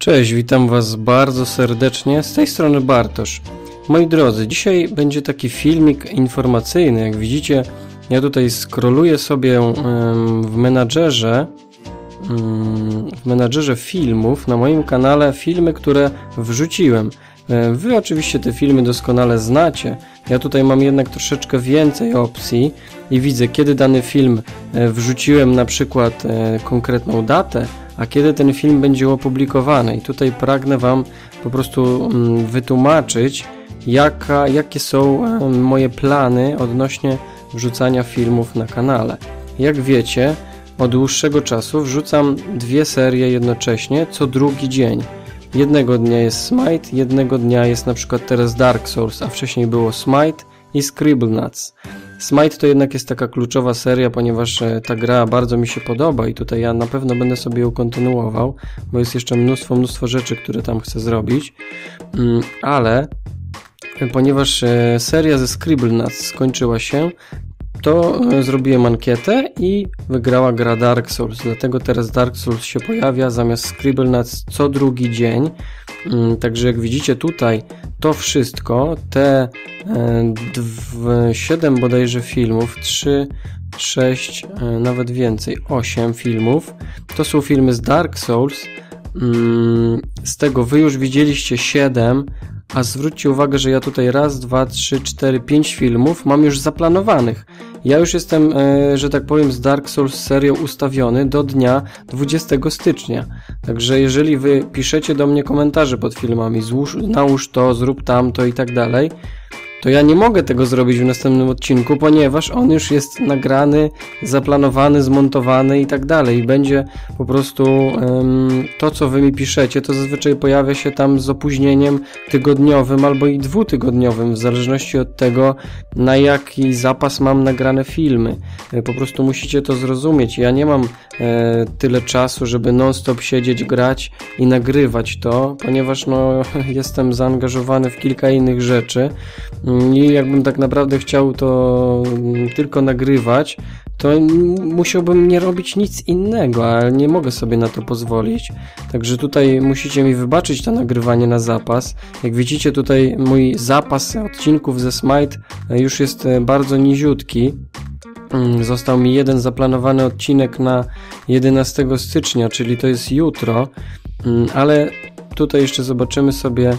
Cześć, witam Was bardzo serdecznie. Z tej strony Bartosz. Moi drodzy, dzisiaj będzie taki filmik informacyjny. Jak widzicie, ja tutaj skroluję sobie w menadżerze w menadżerze filmów na moim kanale filmy, które wrzuciłem. E, wy oczywiście te filmy doskonale znacie. Ja tutaj mam jednak troszeczkę więcej opcji i widzę, kiedy dany film e, wrzuciłem na przykład e, konkretną datę, a kiedy ten film będzie opublikowany. I tutaj pragnę Wam po prostu mm, wytłumaczyć, jaka, jakie są moje plany odnośnie wrzucania filmów na kanale. Jak wiecie, od dłuższego czasu wrzucam dwie serie jednocześnie, co drugi dzień. Jednego dnia jest Smite, jednego dnia jest na przykład teraz Dark Souls, a wcześniej było Smite i Scribblenauts. Smite to jednak jest taka kluczowa seria, ponieważ e, ta gra bardzo mi się podoba i tutaj ja na pewno będę sobie ją kontynuował, bo jest jeszcze mnóstwo, mnóstwo rzeczy, które tam chcę zrobić, mm, ale e, ponieważ e, seria ze Scribblenauts skończyła się, to zrobiłem ankietę i wygrała gra Dark Souls. Dlatego teraz Dark Souls się pojawia zamiast Scribblenauts co drugi dzień. Mm, także jak widzicie tutaj, to wszystko, te 7 e, bodajże filmów, 3, 6, e, nawet więcej, 8 filmów, to są filmy z Dark Souls. Mm, z tego wy już widzieliście 7, a zwróćcie uwagę, że ja tutaj raz, dwa, trzy, cztery, pięć filmów mam już zaplanowanych. Ja już jestem, e, że tak powiem, z Dark Souls serią ustawiony do dnia 20 stycznia. Także jeżeli wy piszecie do mnie komentarze pod filmami, złóż, nałóż to, zrób tamto i tak dalej, to ja nie mogę tego zrobić w następnym odcinku, ponieważ on już jest nagrany, zaplanowany, zmontowany i tak dalej. I będzie po prostu um, to, co wy mi piszecie, to zazwyczaj pojawia się tam z opóźnieniem tygodniowym albo i dwutygodniowym, w zależności od tego, na jaki zapas mam nagrane filmy. E, po prostu musicie to zrozumieć. Ja nie mam e, tyle czasu, żeby non-stop siedzieć, grać i nagrywać to, ponieważ no, jestem zaangażowany w kilka innych rzeczy i jakbym tak naprawdę chciał to tylko nagrywać, to musiałbym nie robić nic innego, ale nie mogę sobie na to pozwolić. Także tutaj musicie mi wybaczyć to nagrywanie na zapas. Jak widzicie tutaj mój zapas odcinków ze Smite już jest bardzo niziutki. Mm, został mi jeden zaplanowany odcinek na 11 stycznia, czyli to jest jutro, mm, ale tutaj jeszcze zobaczymy sobie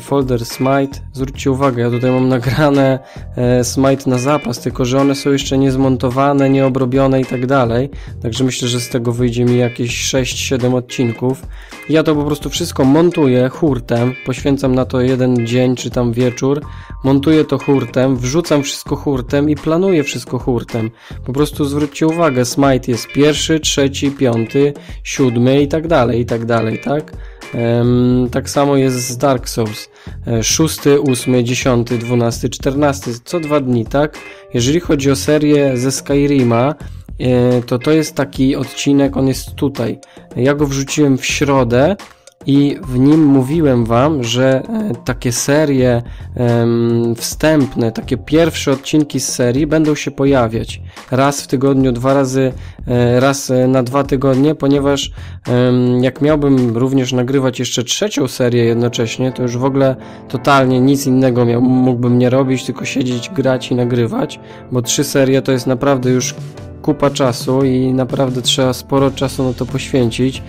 folder Smite. Zwróćcie uwagę, ja tutaj mam nagrane e, Smite na zapas, tylko że one są jeszcze niezmontowane, nieobrobione i tak dalej. Także myślę, że z tego wyjdzie mi jakieś 6-7 odcinków. Ja to po prostu wszystko montuję hurtem, poświęcam na to jeden dzień czy tam wieczór, montuję to hurtem, wrzucam wszystko hurtem i planuję wszystko hurtem. Po prostu zwróćcie uwagę, Smite jest pierwszy, trzeci, piąty, siódmy i tak dalej, i tak dalej, tak? Tak samo jest z Dark Souls. 6, 8, 10, 12, 14, co dwa dni, tak? Jeżeli chodzi o serię ze Skyrima, e, to to jest taki odcinek, on jest tutaj. Ja go wrzuciłem w środę, i w nim mówiłem Wam, że e, takie serie wstępne, takie pierwsze odcinki z serii będą się pojawiać raz w tygodniu, dwa razy, e, raz e, na dwa tygodnie, ponieważ jak miałbym również nagrywać jeszcze trzecią serię jednocześnie, to już w ogóle totalnie nic innego miał, mógłbym nie robić, tylko siedzieć, grać i nagrywać, bo trzy serie to jest naprawdę już kupa czasu i naprawdę trzeba sporo czasu na to poświęcić.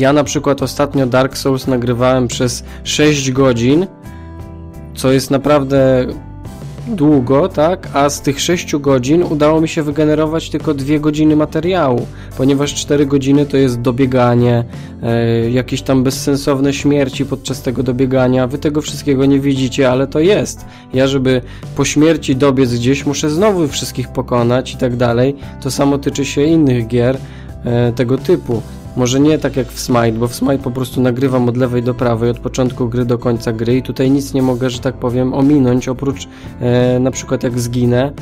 Ja na przykład ostatnio Dark Souls nagrywałem przez 6 godzin, co jest naprawdę długo, tak? A z tych 6 godzin udało mi się wygenerować tylko 2 godziny materiału, ponieważ 4 godziny to jest dobieganie, e, jakieś tam bezsensowne śmierci podczas tego dobiegania. Wy tego wszystkiego nie widzicie, ale to jest. Ja, żeby po śmierci dobiec gdzieś, muszę znowu wszystkich pokonać i tak dalej. To samo tyczy się innych gier e, tego typu. Może nie tak jak w Smite, bo w Smite po prostu nagrywam od lewej do prawej, od początku gry do końca gry i tutaj nic nie mogę, że tak powiem, ominąć, oprócz e, na przykład jak zginę,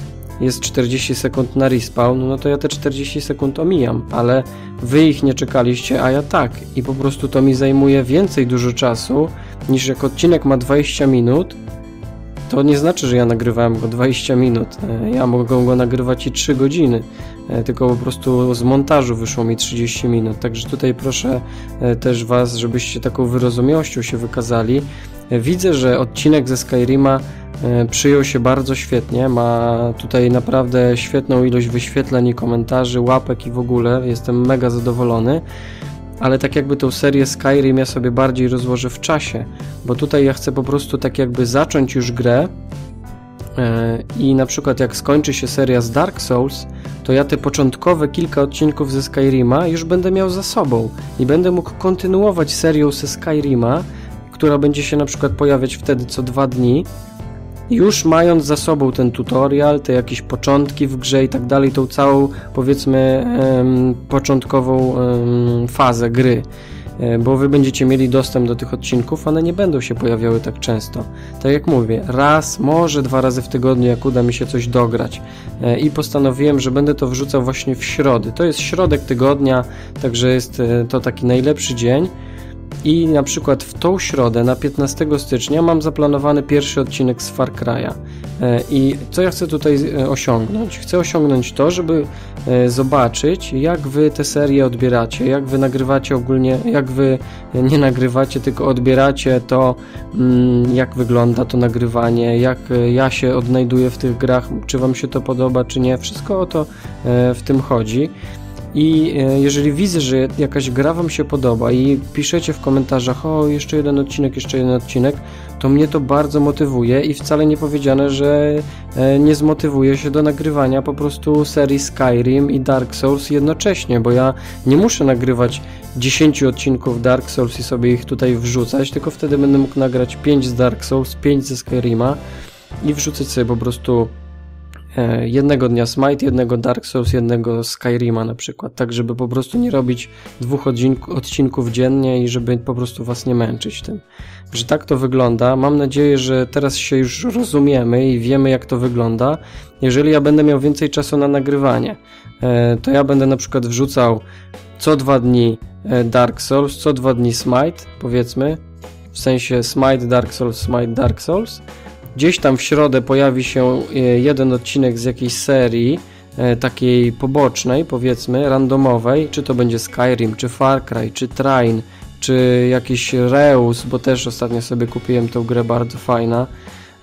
jest 40 sekund na respawn, no to ja te 40 sekund omijam, ale wy ich nie czekaliście, a ja tak i po prostu to mi zajmuje więcej dużo czasu, niż jak odcinek ma 20 minut, to nie znaczy, że ja nagrywałem go 20 minut. E, ja mogę go nagrywać i 3 godziny. E, tylko po prostu z montażu wyszło mi 30 minut. Także tutaj proszę e, też Was, żebyście taką wyrozumiałością się wykazali. Widzę, że odcinek ze Skyrima przyjął się bardzo świetnie. Ma tutaj naprawdę świetną ilość wyświetleń i komentarzy, łapek i w ogóle. Jestem mega zadowolony ale tak jakby tą serię Skyrim ja sobie bardziej rozłożę w czasie, bo tutaj ja chcę po prostu tak jakby zacząć już grę e, i na przykład jak skończy się seria z Dark Souls, to ja te początkowe kilka odcinków ze Skyrima już będę miał za sobą i będę mógł kontynuować serią ze Skyrima, która będzie się na przykład pojawiać wtedy co dwa dni już mając za sobą ten tutorial, te jakieś początki w grze i tak dalej, tą całą powiedzmy początkową fazę gry. e, bo wy będziecie mieli dostęp do tych odcinków, one nie będą się pojawiały tak często. Tak jak mówię, raz, może dwa razy w tygodniu, jak uda mi się coś dograć. E, I postanowiłem, że będę to wrzucał właśnie w środy. To jest środek tygodnia, także jest e, to taki najlepszy dzień. I na przykład w tą środę, na 15 stycznia, mam zaplanowany pierwszy odcinek z Far Cry'a. E, I co ja chcę tutaj e, osiągnąć? Chcę osiągnąć to, żeby e, zobaczyć, jak wy te serie odbieracie, jak wy nagrywacie ogólnie, jak wy nie nagrywacie, tylko odbieracie to, mm, jak wygląda to nagrywanie, jak ja się odnajduję w tych grach, czy wam się to podoba, czy nie. Wszystko o to w tym chodzi. I e, jeżeli widzę, że jakaś gra Wam się podoba i piszecie w komentarzach, o jeszcze jeden odcinek, jeszcze jeden odcinek, to mnie to bardzo motywuje i wcale nie powiedziane, że e, nie zmotywuje się do nagrywania po prostu serii Skyrim i Dark Souls jednocześnie, bo ja nie muszę nagrywać 10 odcinków Dark Souls i sobie ich tutaj wrzucać, tylko wtedy będę mógł nagrać 5 z Dark Souls, 5 ze Skyrima i wrzucać sobie po prostu jednego dnia Smite, jednego Dark Souls, jednego Skyrima na przykład, tak żeby po prostu nie robić dwóch odcinków dziennie i żeby po prostu was nie męczyć tym. Że tak to wygląda. Mam nadzieję, że teraz się już rozumiemy i wiemy jak to wygląda. Jeżeli ja będę miał więcej czasu na nagrywanie, e, to ja będę na przykład wrzucał co dwa dni e, Dark Souls, co dwa dni Smite, powiedzmy, w sensie Smite Dark Souls, Smite Dark Souls, Gdzieś tam w środę pojawi się e, jeden odcinek z jakiejś serii, e, takiej pobocznej, powiedzmy, randomowej, czy to będzie Skyrim, czy Far Cry, czy Train, czy jakiś Reus, bo też ostatnio sobie kupiłem tą grę bardzo fajna.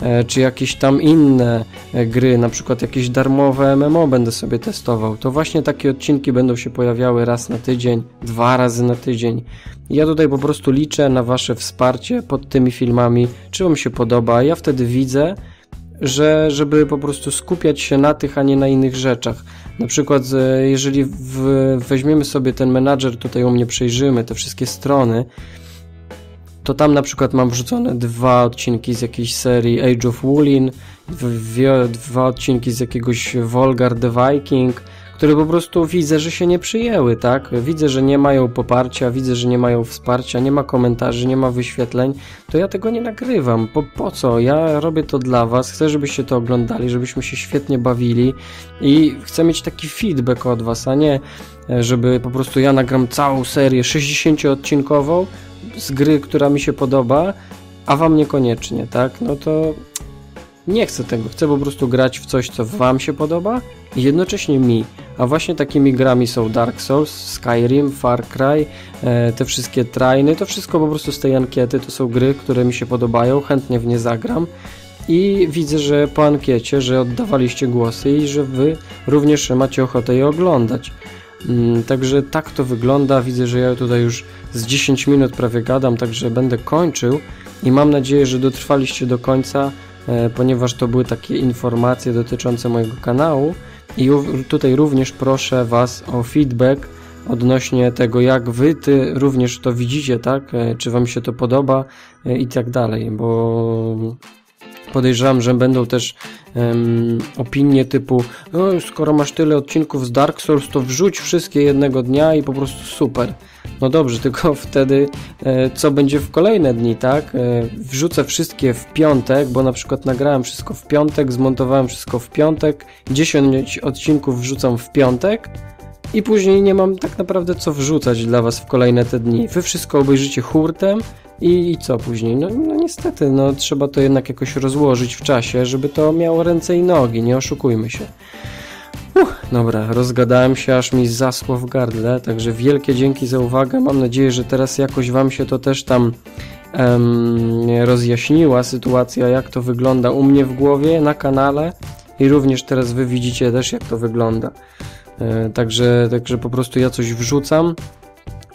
E, czy jakieś tam inne e, gry, na przykład jakieś darmowe MMO będę sobie testował, to właśnie takie odcinki będą się pojawiały raz na tydzień, dwa razy na tydzień. Ja tutaj po prostu liczę na Wasze wsparcie pod tymi filmami, czy Wam się podoba. Ja wtedy widzę, że żeby po prostu skupiać się na tych, a nie na innych rzeczach. Na przykład, e, jeżeli w, weźmiemy sobie ten menadżer, tutaj u mnie przejrzymy te wszystkie strony, to tam na przykład mam wrzucone dwa odcinki z jakiejś serii Age of Wooling, dwa odcinki z jakiegoś Volgar the Viking, które po prostu widzę, że się nie przyjęły, tak? Widzę, że nie mają poparcia, widzę, że nie mają wsparcia, nie ma komentarzy, nie ma wyświetleń, to ja tego nie nagrywam. Po, po co? Ja robię to dla Was, chcę, żebyście to oglądali, żebyśmy się świetnie bawili i chcę mieć taki feedback od Was, a nie żeby po prostu ja nagram całą serię 60-odcinkową, z gry, która mi się podoba, a wam niekoniecznie, tak? No to nie chcę tego. Chcę po prostu grać w coś, co wam się podoba i jednocześnie mi. A właśnie takimi grami są Dark Souls, Skyrim, Far Cry, e, te wszystkie trainy, to wszystko po prostu z tej ankiety to są gry, które mi się podobają, chętnie w nie zagram. I widzę, że po ankiecie, że oddawaliście głosy i że wy również macie ochotę je oglądać. Mm, także tak to wygląda. Widzę, że ja tutaj już z 10 minut prawie gadam, także będę kończył i mam nadzieję, że dotrwaliście do końca, e, ponieważ to były takie informacje dotyczące mojego kanału i tutaj również proszę Was o feedback odnośnie tego, jak Wy ty również to widzicie, tak? E, czy Wam się to podoba e, i tak dalej, bo podejrzewam, że będą też um, opinie typu no, skoro masz tyle odcinków z Dark Souls, to wrzuć wszystkie jednego dnia i po prostu super. No dobrze, tylko wtedy e, co będzie w kolejne dni, tak? E, wrzucę wszystkie w piątek, bo na przykład nagrałem wszystko w piątek, zmontowałem wszystko w piątek, 10 odcinków wrzucam w piątek, i później nie mam tak naprawdę co wrzucać dla Was w kolejne te dni. Wy wszystko obejrzycie hurtem i, i co później? No, no, niestety, no trzeba to jednak jakoś rozłożyć w czasie, żeby to miało ręce i nogi, nie oszukujmy się. Uff, dobra, rozgadałem się, aż mi zasło w gardle, także wielkie dzięki za uwagę. Mam nadzieję, że teraz jakoś Wam się to też tam em, rozjaśniła sytuacja, jak to wygląda u mnie w głowie, na kanale i również teraz Wy widzicie też, jak to wygląda. E, także, także po prostu ja coś wrzucam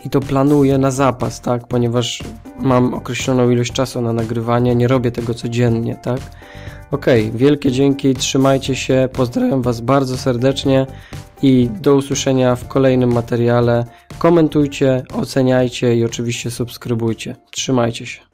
i to planuję na zapas, tak, ponieważ mam określoną ilość czasu na nagrywanie, nie robię tego codziennie, tak. Ok, wielkie dzięki, trzymajcie się, pozdrawiam Was bardzo serdecznie i do usłyszenia w kolejnym materiale. Komentujcie, oceniajcie i oczywiście subskrybujcie. Trzymajcie się.